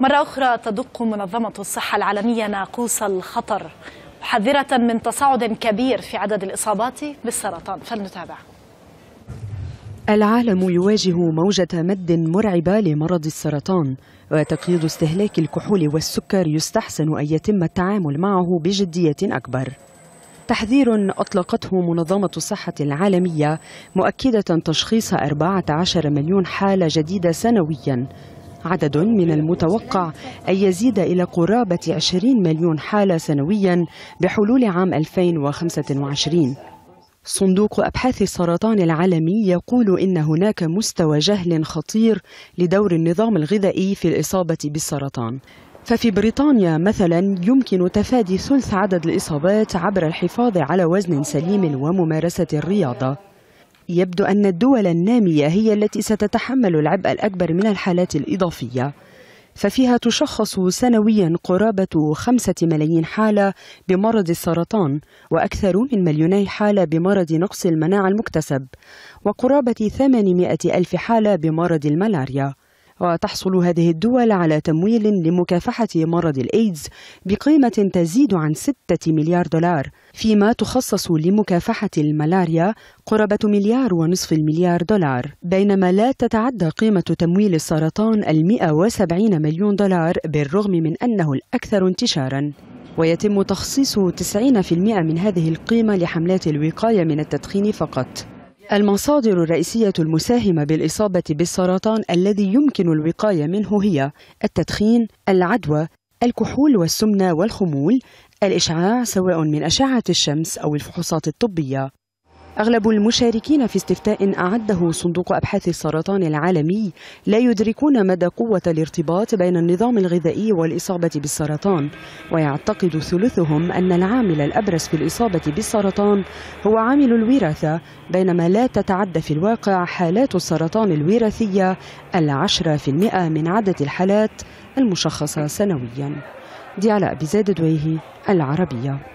مرة أخرى تدق منظمة الصحة العالمية ناقوس الخطر محذرة من تصاعد كبير في عدد الإصابات بالسرطان. فلنتابع. العالم يواجه موجة مد مرعبة لمرض السرطان وتقييد استهلاك الكحول والسكر يستحسن أن يتم التعامل معه بجدية أكبر. تحذير أطلقته منظمة الصحة العالمية مؤكدة تشخيص 14 مليون حالة جديدة سنوياً عدد من المتوقع أن يزيد إلى قرابة 20 مليون حالة سنويا بحلول عام 2025 صندوق أبحاث السرطان العالمي يقول إن هناك مستوى جهل خطير لدور النظام الغذائي في الإصابة بالسرطان. ففي بريطانيا مثلا يمكن تفادي ثلث عدد الإصابات عبر الحفاظ على وزن سليم وممارسة الرياضة. يبدو أن الدول النامية هي التي ستتحمل العبء الأكبر من الحالات الإضافية. ففيها تشخص سنويا قرابة خمسة ملايين حالة بمرض السرطان وأكثر من مليوني حالة بمرض نقص المناعة المكتسب وقرابة ثمانمائة ألف حالة بمرض الملاريا. وتحصل هذه الدول على تمويل لمكافحة مرض الإيدز بقيمة تزيد عن 6 مليار دولار فيما تخصص لمكافحة الملاريا قرابة مليار ونصف المليار دولار. بينما لا تتعدى قيمة تمويل السرطان المئة وسبعين مليون دولار بالرغم من أنه الأكثر انتشاراً. ويتم تخصيص 90% من هذه القيمة لحملات الوقاية من التدخين فقط. المصادر الرئيسية المساهمة بالإصابة بالسرطان الذي يمكن الوقاية منه هي التدخين، العدوى، الكحول والسمنة والخمول، الإشعاع سواء من أشعة الشمس أو الفحوصات الطبية. أغلب المشاركين في استفتاء أعده صندوق أبحاث السرطان العالمي لا يدركون مدى قوة الارتباط بين النظام الغذائي والإصابة بالسرطان ويعتقد ثلثهم أن العامل الأبرز في الإصابة بالسرطان هو عامل الوراثة بينما لا تتعدى في الواقع حالات السرطان الوراثية العشرة في المئة من عدد الحالات المشخصة سنويا. دي علاء بزاد دويهي العربية.